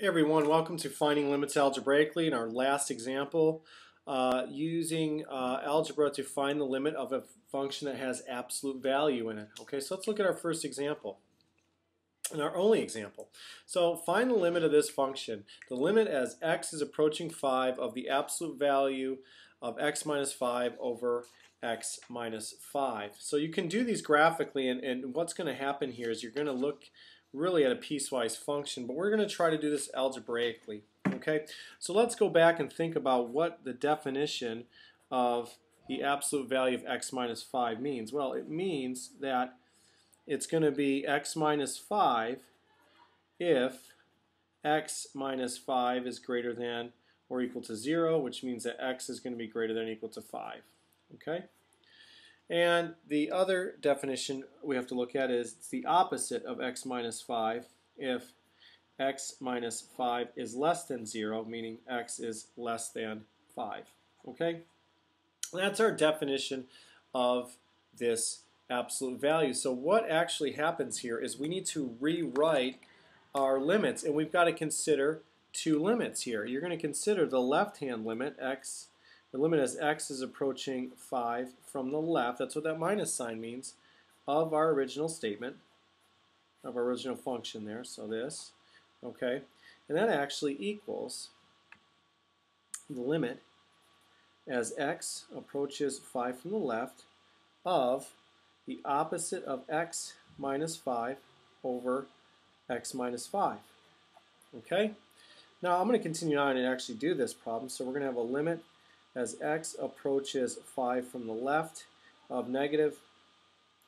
Everyone, welcome to Finding Limits Algebraically in our last example uh, using uh, algebra to find the limit of a function that has absolute value in it. Okay, so let's look at our first example and our only example. So find the limit of this function. The limit as x is approaching 5 of the absolute value of x minus 5 over x minus 5. So you can do these graphically and, and what's going to happen here is you're going to look really at a piecewise function, but we're going to try to do this algebraically. Okay, so let's go back and think about what the definition of the absolute value of x minus 5 means. Well, it means that it's going to be x minus 5 if x minus 5 is greater than or equal to 0, which means that x is going to be greater than or equal to 5. Okay? And the other definition we have to look at is it's the opposite of x minus 5 if x minus 5 is less than 0, meaning x is less than 5. Okay? That's our definition of this absolute value. So what actually happens here is we need to rewrite our limits, and we've got to consider two limits here. You're going to consider the left-hand limit, x the limit as x is approaching 5 from the left, that's what that minus sign means, of our original statement, of our original function there, so this, okay? And that actually equals the limit as x approaches 5 from the left of the opposite of x minus 5 over x minus 5. Okay? Now I'm going to continue on and actually do this problem. So we're going to have a limit as x approaches 5 from the left of negative,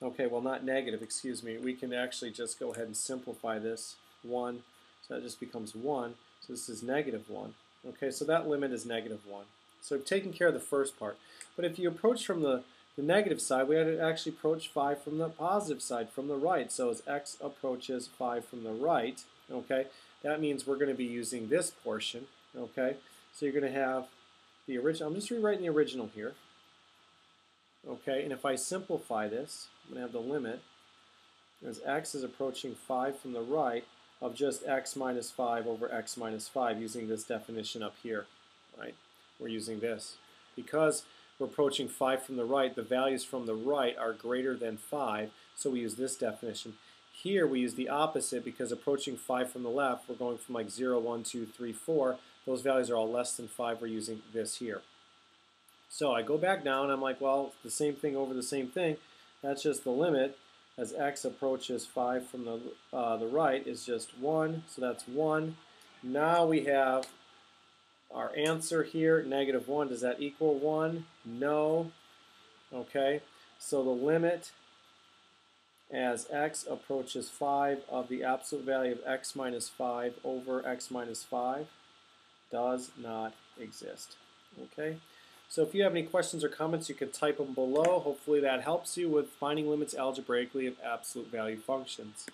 okay, well not negative, excuse me, we can actually just go ahead and simplify this, 1, so that just becomes 1, so this is negative 1. Okay, so that limit is negative 1. So we've taken care of the first part. But if you approach from the, the negative side, we had to actually approach 5 from the positive side, from the right. So as x approaches 5 from the right, okay, that means we're going to be using this portion, okay? So you're going to have the original, I'm just rewriting the original here. Okay, and if I simplify this, I'm going to have the limit as x is approaching 5 from the right of just x minus 5 over x minus 5 using this definition up here. Right? We're using this. Because we're approaching 5 from the right, the values from the right are greater than 5, so we use this definition. Here we use the opposite because approaching 5 from the left, we're going from like 0, 1, 2, 3, 4. Those values are all less than 5. We're using this here. So I go back down. I'm like, well, the same thing over the same thing. That's just the limit as x approaches 5 from the, uh, the right is just 1. So that's 1. Now we have our answer here, negative 1. Does that equal 1? No. Okay. So the limit as x approaches 5 of the absolute value of x minus 5 over x minus 5 does not exist. Okay, so if you have any questions or comments, you can type them below. Hopefully that helps you with finding limits algebraically of absolute value functions.